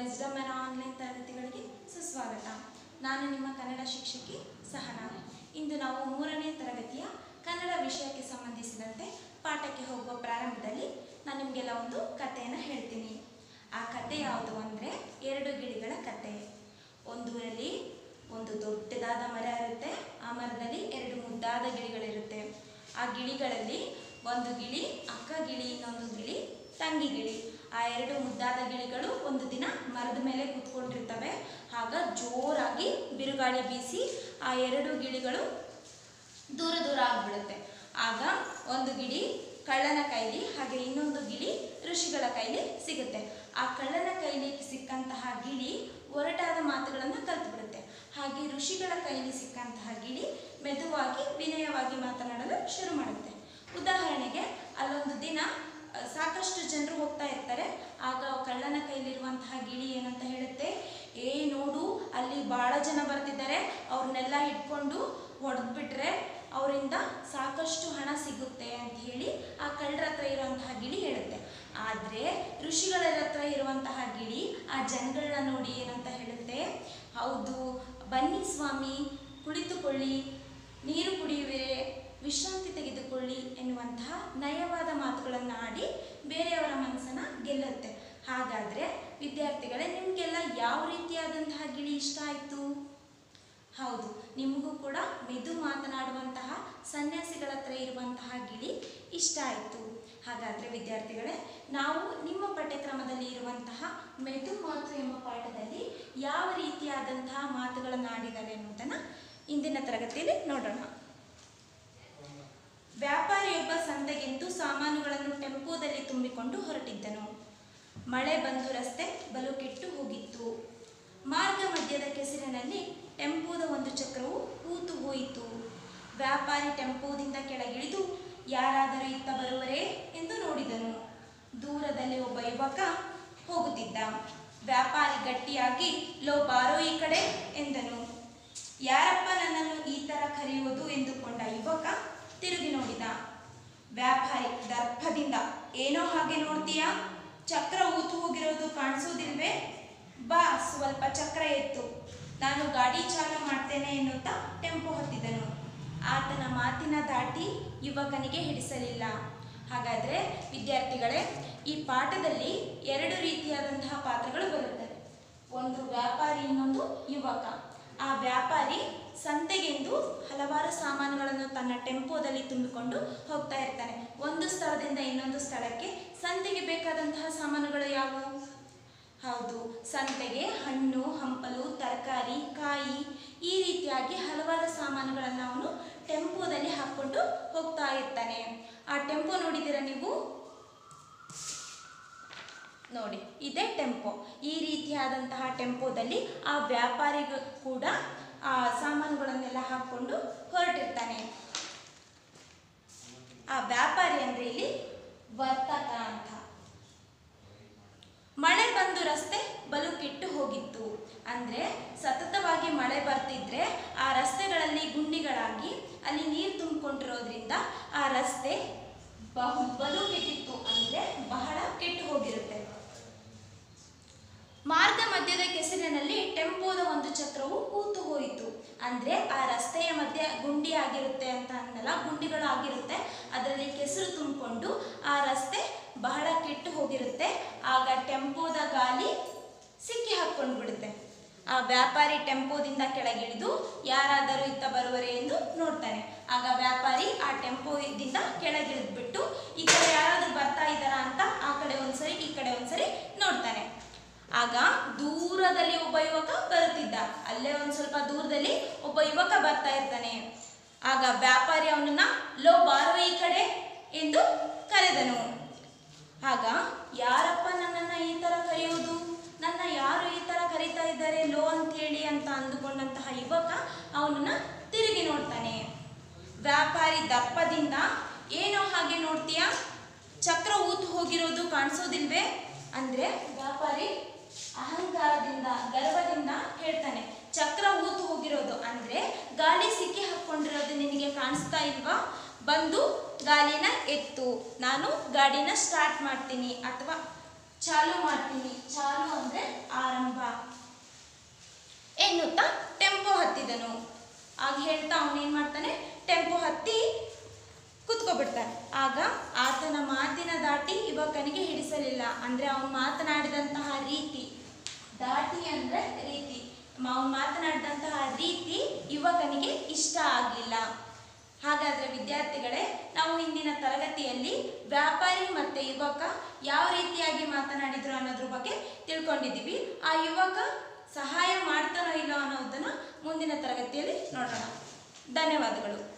Wisdom ಅನ್ನೋ online ತರಗತಿಗಳಿಗೆ ಸುಸ್ವಾಗತ. ನಾನು ನಿಮ್ಮ ಕನ್ನಡ ಶಿಕ್ಷಕಿ ಸಹನಾ. ಇಂದು ನಾವು ಮೂರನೇ ತರಗತಿಯ ಕನ್ನಡ ವಿಷಯಕ್ಕೆ ಸಂಬಂಧಿಸಿದಂತೆ ಪಾಠಕ್ಕೆ ಹೋಗುವ ಪ್ರಾರಂಭದಲ್ಲಿ ನಾನು ನಿಮಗೆಲ್ಲ ಒಂದು ಕಥೆಯನ್ನು ಹೇಳ್ತೀನಿ. ಆ ಕತೆ ಯಾವುದು ಅಂದರೆ ಎರಡು ಗಿಳಿಗಳ ಕತೆ ಒಂದೂರಲ್ಲಿ ಒಂದು ದೊಡ್ಡದಾದ ಮರ ಇರುತ್ತೆ. ಆ ಮರದಲ್ಲಿ ಎರಡು ಮುದ್ದಾದ ಗಿಳಿಗಳಿರುತ್ತೆ. ಆ ಗಿಳಿಗಳಲ್ಲಿ ಒಂದು ಗಿಳಿ ಅಕ್ಕ ಗಿಳಿ ಇನ್ನೊಂದು ಗಿಳಿ ತಂಗಿ ಗಿಳಿ ಆ ಎರಡು ಮುದ್ದಾದ ಗಿಳಿಗಳು ಒಂದು ದಿನ ಮರದ ಮೇಲೆ ಕೂತ್ಕೊಂಡಿರ್ತವೆ. ಆಗ ಜೋರಾಗಿ ಬಿರುಗಾಳಿ ಬೀಸಿ ಆ ಎರಡು ಗಿಳಿಗಳು ದೂರ ದೂರ ಆಗ್ಬಿಡುತ್ತೆ. ಆಗ ಒಂದು ಗಿಳಿ ಕಳ್ಳನ ಕೈಲಿ, ಹಾಗೆ ಇನ್ನೊಂದು ಗಿಳಿ ಋಷಿಗಳ ಕೈಲಿ ಸಿಗುತ್ತೆ. ಆ ಕಳ್ಳನ ಕೈಲಿ ಸಿಕ್ಕಂತಹ ಗಿಳಿ ಒರಟಾದ ಮಾತುಗಳನ್ನು ಕಲ್ತ್ಬಿಡುತ್ತೆ. ಹಾಗೆ ಋಷಿಗಳ ಕೈಲಿ ಸಿಕ್ಕಂತಹ ಗಿಳಿ ಮೆದುವಾಗಿ, ವಿನಯವಾಗಿ ಮಾತನಾಡಲು ಶುರು ಮಾಡುತ್ತೆ. ಉದಾಹರಣೆಗೆ, ಅಲ್ಲೊಂದು ದಿನ ಸಾಕಷ್ಟು ಜನರು ಹೋಗ್ತಾ ಇರ್ತಾರೆ. ಆಗ ಕಳ್ಳನ ಕೈಲಿರುವಂತಹ ಗಿಳಿ ಏನಂತ ಹೇಳುತ್ತೆ? ಏ ನೋಡು, ಅಲ್ಲಿ ಭಾಳ ಜನ ಬರ್ತಿದ್ದಾರೆ. ಅವ್ರನ್ನೆಲ್ಲ ಹಿಡ್ಕೊಂಡು ಹೊಡೆದ್ಬಿಟ್ರೆ ಅವರಿಂದ ಸಾಕಷ್ಟು ಹಣ ಸಿಗುತ್ತೆ ಅಂತ ಹೇಳಿ ಆ ಕಳ್ಳರ ಹತ್ರ ಇರುವಂತಹ ಗಿಳಿ ಹೇಳುತ್ತೆ. ಆದರೆ ಋಷಿಗಳ ಹತ್ರ ಇರುವಂತಹ ಗಿಳಿ ಆ ಜನಗಳನ್ನ ನೋಡಿ ಏನಂತ ಹೇಳುತ್ತೆ? ಹೌದು, ಬನ್ನಿ ಸ್ವಾಮಿ, ಕುಳಿತುಕೊಳ್ಳಿ, ನೀರು ಕುಡಿಯುವಿರೆ ವಿಶ್ರಾಂತಿ ತೆಗೆದುಕೊಳ್ಳಿ ಎನ್ನುವಂತಹ ನಯವಾದ ಮಾತುಗಳನ್ನು ಆಡಿ ಬೇರೆಯವರ ಮನಸ್ಸನ್ನು ಗೆಲ್ಲುತ್ತೆ. ಹಾಗಾದರೆ ವಿದ್ಯಾರ್ಥಿಗಳೇ, ನಿಮಗೆಲ್ಲ ಯಾವ ರೀತಿಯಾದಂತಹ ಗಿಳಿ ಇಷ್ಟ ಆಯಿತು? ಹೌದು, ನಿಮಗೂ ಕೂಡ ಮೆದು ಮಾತನಾಡುವಂತಹ, ಸನ್ಯಾಸಿಗಳ ಹತ್ರ ಇರುವಂತಹ ಗಿಳಿ ಇಷ್ಟ ಆಯಿತು. ಹಾಗಾದರೆ ವಿದ್ಯಾರ್ಥಿಗಳೇ, ನಾವು ನಿಮ್ಮ ಪಠ್ಯಕ್ರಮದಲ್ಲಿ ಇರುವಂತಹ ಮೆದು ಮಾತು ಎಂಬ ಪಾಠದಲ್ಲಿ ಯಾವ ರೀತಿಯಾದಂತಹ ಮಾತುಗಳನ್ನು ಆಡಿದ್ದಾರೆ ಅನ್ನೋದನ್ನು ಇಂದಿನ ತರಗತಿಯಲ್ಲಿ ನೋಡೋಣ. ವ್ಯಾಪಾರಿಯೊಬ್ಬ ಸಂತೆಗೆಂದು ಸಾಮಾನುಗಳನ್ನು ಟೆಂಪೋದಲ್ಲಿ ತುಂಬಿಕೊಂಡು ಹೊರಟಿದ್ದನು. ಮಳೆ ಬಂದು ರಸ್ತೆ ಬಲು ಕೆಟ್ಟು ಹೋಗಿತ್ತು. ಮಾರ್ಗ ಮಧ್ಯದ ಕೆಸರಿನಲ್ಲಿ ಟೆಂಪೋದ ಒಂದು ಚಕ್ರವು ಕೂತು ಹೋಯಿತು. ವ್ಯಾಪಾರಿ ಟೆಂಪೋದಿಂದ ಕೆಳಗಿಳಿದು, ಯಾರಾದರೂ ಇತ್ತ ಬರುವರೇ? ಎಂದು ನೋಡಿದನು. ದೂರದಲ್ಲಿ ಒಬ್ಬ ಯುವಕ ಹೋಗುತ್ತಿದ್ದ. ವ್ಯಾಪಾರಿ ಗಟ್ಟಿಯಾಗಿ, ಲೋ, ಬಾರೋ ಈ ಕಡೆ? ಎಂದನು. ಯಾರಪ್ಪ ನನ್ನನ್ನು ಈ ಥರ ಕರೆಯುವುದು? ಎಂದುಕೊಂಡ ಯುವಕ ತಿರುಗಿ ನೋಡಿದ. ವ್ಯಾಪಾರಿ ದರ್ಭದಿಂದ, ಏನೋ ಹಾಗೆ ನೋಡ್ತೀಯಾ? ಚಕ್ರ ಊತು ಹೋಗಿರೋದು ಕಾಣಿಸೋದಿಲ್ವೇ? ಬಾ, ಸ್ವಲ್ಪ ಚಕ್ರ ಎತ್ತು. ನಾನು ಗಾಡಿ ಚಾಲು ಮಾಡ್ತೇನೆ ಎನ್ನುತ್ತಾ ಟೆಂಪೋ ಹತ್ತಿದನು. ಆತನ ಮಾತಿನ ದಾಟಿ ಯುವಕನಿಗೆ ಹಿಡಿಸಲಿಲ್ಲ. ಹಾಗಾದರೆ ವಿದ್ಯಾರ್ಥಿಗಳೇ, ಈ ಪಾಠದಲ್ಲಿ ಎರಡು ರೀತಿಯಾದಂತಹ ಪಾತ್ರಗಳು ಬರುತ್ತವೆ. ಒಂದು ವ್ಯಾಪಾರಿ, ಇನ್ನೊಂದು ಯುವಕ. ಆ ವ್ಯಾಪಾರಿ ಸಂತೆಗೆಂದು ಹಲವಾರು ಸಾಮಾನುಗಳನ್ನು ತನ್ನ ಟೆಂಪೋದಲ್ಲಿ ತುಂಬಿಕೊಂಡು ಹೋಗ್ತಾ ಇರ್ತಾನೆ. ಒಂದು ಸ್ಥಳದಿಂದ ಇನ್ನೊಂದು ಸ್ಥಳಕ್ಕೆ. ಸಂತೆಗೆ ಬೇಕಾದಂತಹ ಸಾಮಾನುಗಳು ಯಾವುವು? ಹೌದು, ಸಂತೆಗೆ ಹಣ್ಣು, ಹಂಪಲು, ತರಕಾರಿ, ಕಾಯಿ ಈ ರೀತಿಯಾಗಿ ಹಲವಾರು ಸಾಮಾನುಗಳನ್ನು ಅವನು ಟೆಂಪೋದಲ್ಲಿ ಹಾಕ್ಕೊಂಡು ಹೋಗ್ತಾ ಇರ್ತಾನೆ. ಆ ಟೆಂಪೋ ನೋಡಿದ್ದೀರಾ ನೀವು? ನೋಡಿ, ಇದೇ ಟೆಂಪೋ. ಈ ರೀತಿಯಾದಂತಹ ಟೆಂಪೋದಲ್ಲಿ ಆ ವ್ಯಾಪಾರಿಗೂ ಕೂಡ ಸಾಮಾನುಗಳನ್ನೆಲ್ಲ ಹಾಕ್ಕೊಂಡು ಹೊರಟಿರ್ತಾನೆ. ಆ ವ್ಯಾಪಾರಿ ಅಂದ್ರೆ ಇಲ್ಲಿ ವರ್ತಕ ಅಂತ. ಮಳೆ ಬಂದು ರಸ್ತೆ ಬಲು ಕೆಟ್ಟು ಹೋಗಿತ್ತು. ಅಂದ್ರೆ ಸತತವಾಗಿ ಮಳೆ ಬರ್ತಿದ್ರೆ ಆ ರಸ್ತೆಗಳಲ್ಲಿ ಗುಂಡಿಗಳಾಗಿ ಅಲ್ಲಿ ನೀರು ತುಂಬಿಕೊಂಡಿರೋದ್ರಿಂದ ಆ ರಸ್ತೆ ಬಹು ಬಲು ಕೆಟ್ಟಿತ್ತು ಅಂದರೆ ಬಹಳ ಕೆಟ್ಟು ಹೋಗಿರುತ್ತೆ ಮಾರ್ಗ ಮಧ್ಯದ ಕೆಸರಿನಲ್ಲಿ ಟೆಂಪೋದ ಒಂದು ಚಕ್ರವು ಹೂತು ಹೋಯಿತು ಅಂದರೆ ಆ ರಸ್ತೆಯ ಮಧ್ಯೆ ಗುಂಡಿ ಆಗಿರುತ್ತೆ ಅಂತ ಅಂದಲ್ಲ ಗುಂಡಿಗಳು ಆಗಿರುತ್ತೆ. ಅದರಲ್ಲಿ ಕೆಸರು ತುಂಬಿಕೊಂಡು ಆ ರಸ್ತೆ ಬಹಳ ಕೆಟ್ಟು ಹೋಗಿರುತ್ತೆ. ಆಗ ಟೆಂಪೋದ ಗಾಲಿ ಸಿಕ್ಕಿ ಹಾಕ್ಕೊಂಡು ಬಿಡುತ್ತೆ ಆ ವ್ಯಾಪಾರಿ ಟೆಂಪೋದಿಂದ ಕೆಳಗಿಳಿದು ಯಾರಾದರೂ ಇತ್ತ ಬರುವರೆ ಎಂದು ನೋಡ್ತಾನೆ. ಆಗ ವ್ಯಾಪಾರಿ ಆ ಟೆಂಪೋದಿಂದ ಕೆಳಗಿಳಿದ್ಬಿಟ್ಟು, ಈ ಕಡೆ ಯಾರಾದರೂ ಬರ್ತಾ ಇದ್ದಾರಾ ಅಂತ ಆ ಕಡೆ ಒಂದ್ಸರಿ, ಈ ಕಡೆ ಒಂದ್ಸರಿ ನೋಡ್ತಾನೆ. ಆಗ ದೂರದಲ್ಲಿ ಒಬ್ಬ ಯುವಕ ಬರುತ್ತಿದ್ದ. ಅಲ್ಲೇ ಒಂದು ಸ್ವಲ್ಪ ದೂರದಲ್ಲಿ ಒಬ್ಬ ಯುವಕ ಬರ್ತಾ ಇರ್ತಾನೆ. ಆಗ ವ್ಯಾಪಾರಿ ಅವನನ್ನ, ಲೋ ಬಾರುವ ಈ ಕಡೆ ಎಂದು ಕರೆದನು. ಆಗ, ಯಾರಪ್ಪ ನನ್ನನ್ನು ಈ ಥರ ಕರೆಯುವುದು? ನನ್ನ ಯಾರು ಈ ಥರ ಕರೀತಾ ಇದ್ದಾರೆ? ಲೋ ಅಂತೇಳಿ ಅಂತ ಅಂದುಕೊಂಡಂತಹ ಯುವಕ ಅವನನ್ನ ತಿರುಗಿ ನೋಡ್ತಾನೆ. ವ್ಯಾಪಾರಿ ದಪ್ಪದಿಂದ, ಏನೋ ಹಾಗೆ ನೋಡ್ತೀಯಾ? ಚಕ್ರ ಊತು ಹೋಗಿರೋದು ಕಾಣಿಸೋದಿಲ್ವೇ? ಅಂದರೆ ವ್ಯಾಪಾರಿ ಅಹಂಕಾರದಿಂದ, ಗರ್ವದಿಂದ ಹೇಳ್ತಾನೆ. ಚಕ್ರ ಊತು ಹೋಗಿರೋದು ಅಂದರೆ ಗಾಳಿ ಸಿಕ್ಕಿ ಹಾಕ್ಕೊಂಡಿರೋದು ಕಾಣಿಸ್ತಾ ಇಲ್ವಾ? ಬಂದು ಗಾಲಿನ ಎತ್ತು. ನಾನು ಗಾಡಿನ ಸ್ಟಾರ್ಟ್ ಮಾಡ್ತೀನಿ ಅಥವಾ ಚಾಲು ಮಾಡ್ತೀನಿ. ಚಾಲು ಅಂದ್ರೆ ಆರಂಭ. ಎನ್ನುತ್ತಾ ಟೆಂಪೋ ಹತ್ತಿದನು. ಆಗ ಹೇಳ್ತಾ ಅವನೇನು ಮಾಡ್ತಾನೆ? ಟೆಂಪೋ ಹತ್ತಿ ಕುತ್ಕೊಬಿಡ್ತಾನೆ. ಆಗ ಆತನ ಮಾತಿನ ದಾಟಿ ಯುವಕನಿಗೆ ಹಿಡಿಸಲಿಲ್ಲ. ಅಂದ್ರೆ ಅವನು ಮಾತನಾಡಿದಂತಹ ರೀತಿ. ದಾಟಿ ಅಂದ್ರೆ ರೀತಿ. ಅವನು ಮಾತನಾಡಿದಂತಹ ರೀತಿ ಯುವಕನಿಗೆ ಇಷ್ಟ ಆಗಲಿಲ್ಲ. ಹಾಗಾದರೆ ವಿದ್ಯಾರ್ಥಿಗಳೇ, ನಾವು ಇಂದಿನ ತರಗತಿಯಲ್ಲಿ ವ್ಯಾಪಾರಿ ಮತ್ತು ಯುವಕ ಯಾವ ರೀತಿಯಾಗಿ ಮಾತನಾಡಿದ್ರು ಅನ್ನೋದ್ರ ಬಗ್ಗೆ ತಿಳ್ಕೊಂಡಿದ್ದೀವಿ. ಆ ಯುವಕ ಸಹಾಯ ಮಾಡ್ತಾನೋ ಇಲ್ಲೋ ಅನ್ನೋದನ್ನು ಮುಂದಿನ ತರಗತಿಯಲ್ಲಿ ನೋಡೋಣ. ಧನ್ಯವಾದಗಳು.